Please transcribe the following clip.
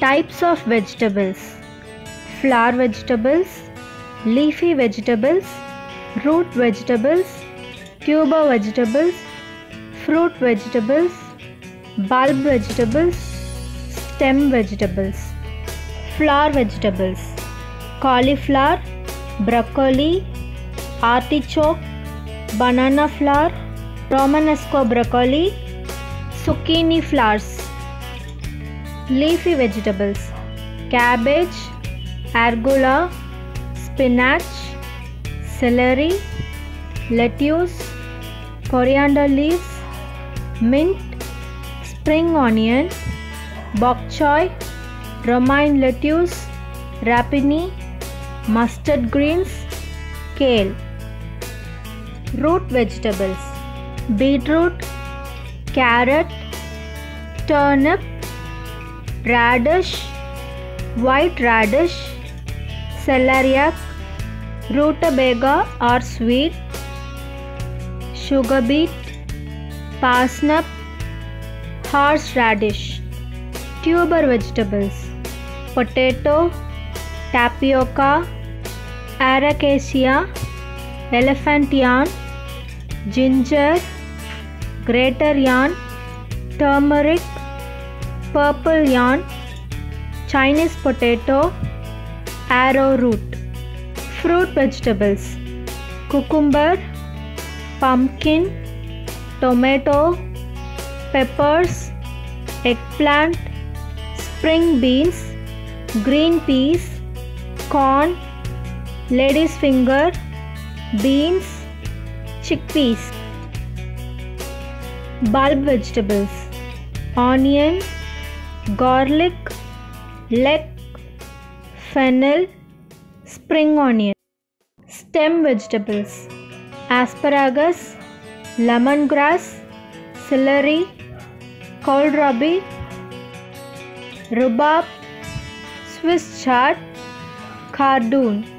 Types of vegetables flower vegetables, leafy vegetables, root vegetables, tuber vegetables, fruit vegetables, bulb vegetables, stem vegetables. Flower vegetables cauliflower, broccoli, artichoke, banana flower, romanesco broccoli, zucchini flowers. Leafy vegetables cabbage, arugula, spinach, celery, lettuce, coriander leaves, mint, spring onion, bok choy, romaine lettuce, rapini, mustard greens, kale. Root vegetables beetroot, carrot, turnip, radish, white radish, celeriac, rutabaga or sweet, sugar beet, parsnip, horseradish. Tuber vegetables potato, tapioca, aracacia, elephant yarn, ginger, greater yarn, turmeric, purple yam, Chinese potato, arrowroot. Fruit vegetables cucumber, pumpkin, tomato, peppers, eggplant, spring beans, green peas, corn, lady's finger, beans, chickpeas. Bulb vegetables onion, garlic, leek, fennel, spring onion. Stem vegetables asparagus, lemongrass, celery, kohlrabi, rhubarb, Swiss chard, cardoon.